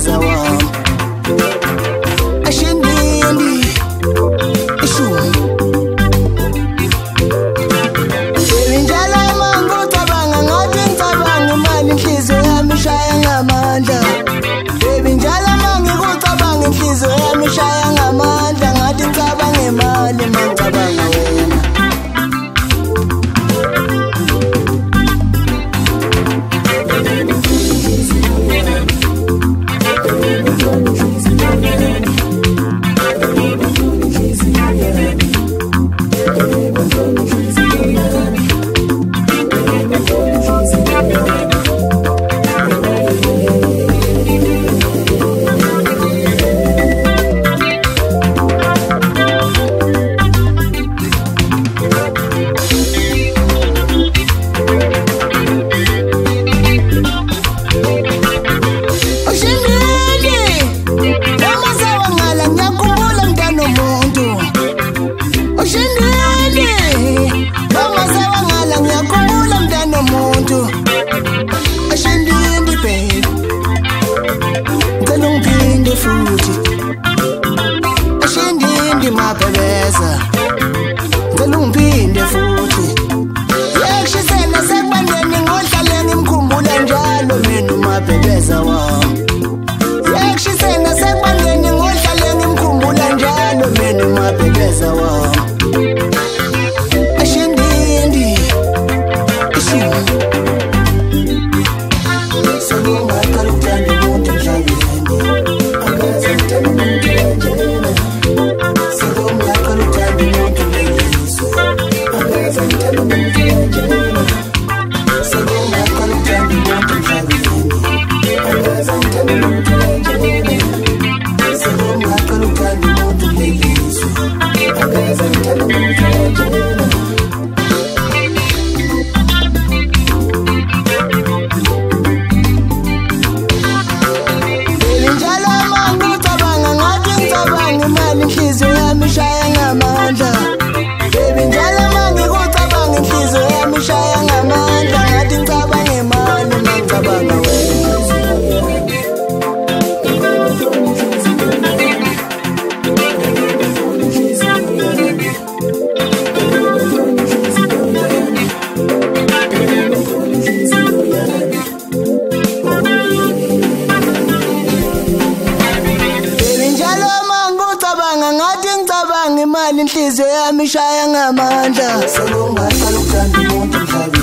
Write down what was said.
umabhebeza wami ashindindi ishini ishaya ngamandla. Sekungaqala ukuthanda umuntu emhlabeni